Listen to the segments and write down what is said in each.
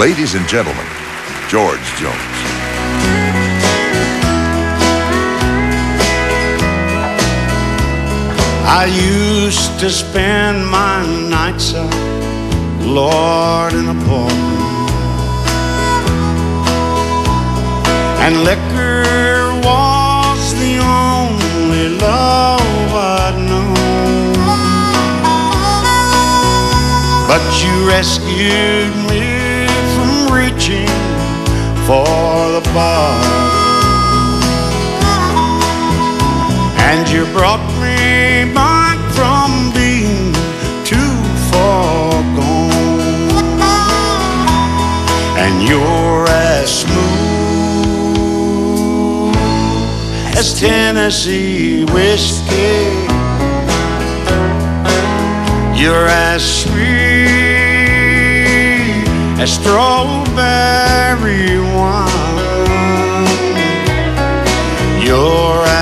Ladies and gentlemen, George Jones. I used to spend my nights out, Lord, in a ballroom. And liquor was the only love I'd known. But you rescued me reaching for the bar. And you brought me back from being too far gone. And you're as smooth as Tennessee whiskey. You're as sweet as strawberry wine. You're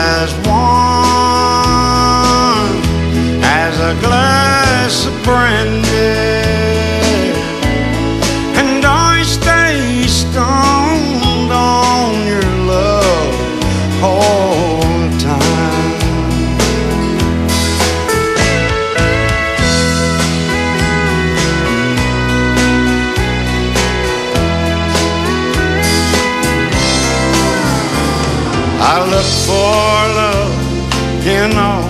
I look for love in all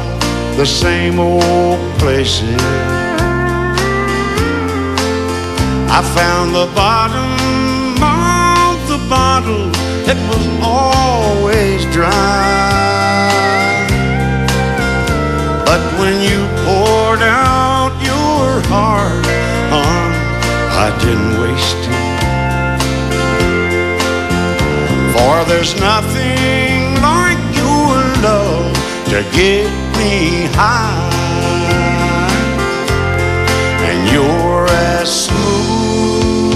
the same old places. I found the bottom of the bottle, it was always dry. But when you poured out your heart, I didn't waste it. For there's nothing to get me high. And you're as smooth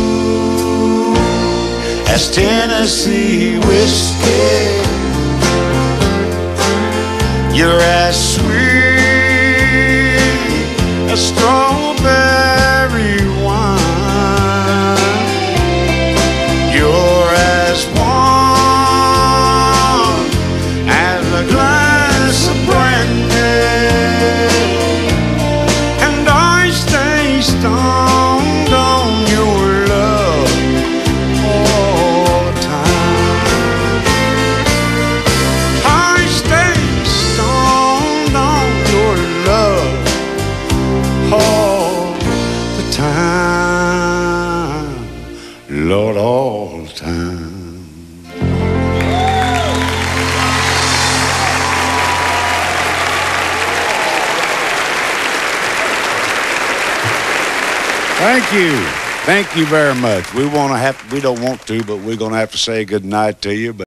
as Tennessee whiskey. You're as sweet as strawberry Lord, all time. Thank you. Thank you very much. We want to have we don't want to, but we're going to have to say good night to you. But